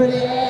pretty